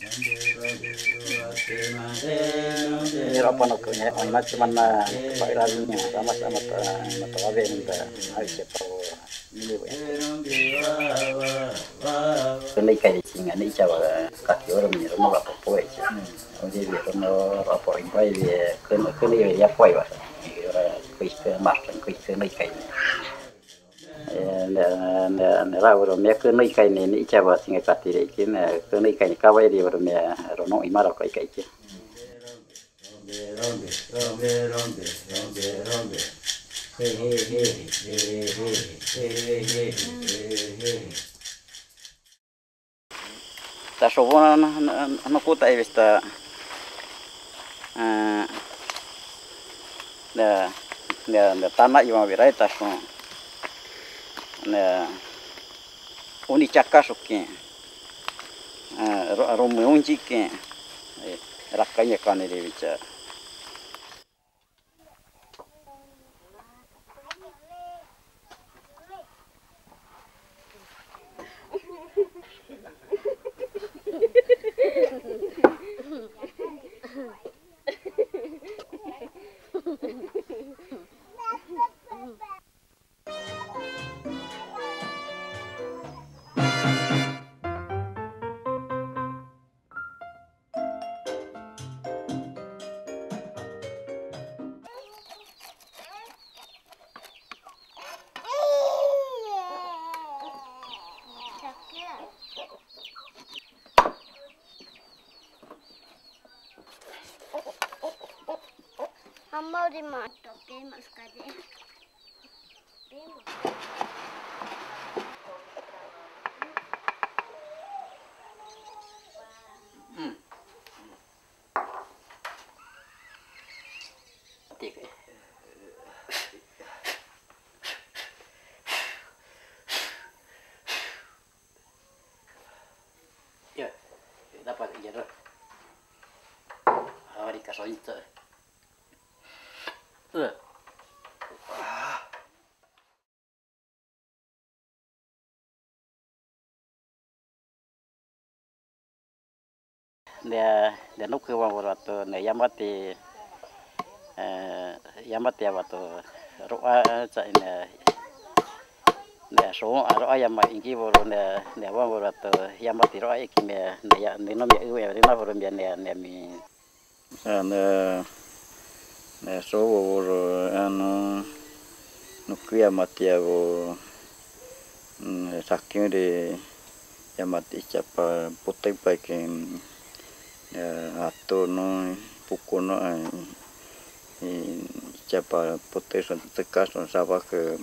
ini apa nak punya mana cuman pak rajunya sama sama mata abe minta harus tahu ini cái này cái gì ngay này chào các kiểu rồi mình nó vào bộ phôi chứ ở đây việc nó vào phôi quay về cái cái này về phôi vậy ndaraboromiya kono ikaine ichabwasinga katire ikin kono ikaine kabairi boromia rono imara ko ikaike tashobona nokuta no, no, no, ibesta da da da tana iwa birai tashobona uni chakaso ke romo onji ke rakanya kane de bicha mamma ho rimatto prima scadere. Prima. Mm. Ya, dapat ya, dah. Hari kasih itu. Uh. dia dia nuk ke wang waktu ne yamati eh yamati waktu roa cha ne ne so roa yama ingi boro ne ne wang waktu yamati roa ikime ne ya ne no mi uwe ne no boro mi ne ne mi ne ね、そう、あの、nuk yamat ya wo saking de yamat ichapa putek baik ato no puku no ichapa putek son tekas son ke